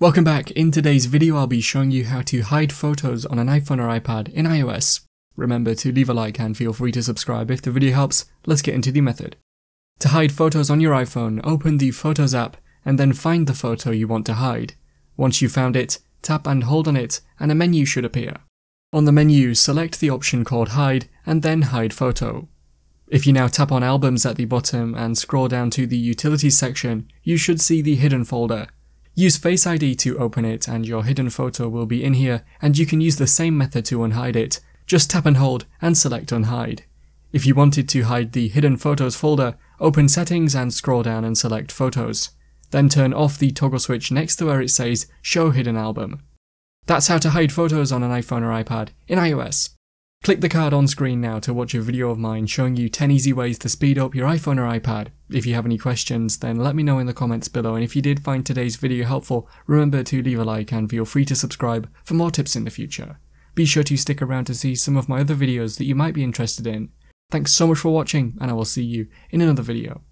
Welcome back. In today's video I'll be showing you how to hide photos on an iPhone or iPad in iOS. Remember to leave a like and feel free to subscribe if the video helps. Let's get into the method. To hide photos on your iPhone, open the Photos app and then find the photo you want to hide. Once you've found it, tap and hold on it and a menu should appear. On the menu, select the option called Hide and then Hide Photo. If you now tap on Albums at the bottom and scroll down to the Utilities section, you should see the hidden folder. Use Face ID to open it and your hidden photo will be in here and you can use the same method to unhide it. Just tap and hold and select unhide. If you wanted to hide the hidden photos folder, open settings and scroll down and select photos. Then turn off the toggle switch next to where it says show hidden album. That's how to hide photos on an iPhone or iPad in iOS. Click the card on screen now to watch a video of mine showing you 10 easy ways to speed up your iPhone or iPad. If you have any questions, then let me know in the comments below and if you did find today's video helpful, remember to leave a like and feel free to subscribe for more tips in the future. Be sure to stick around to see some of my other videos that you might be interested in. Thanks so much for watching and I will see you in another video.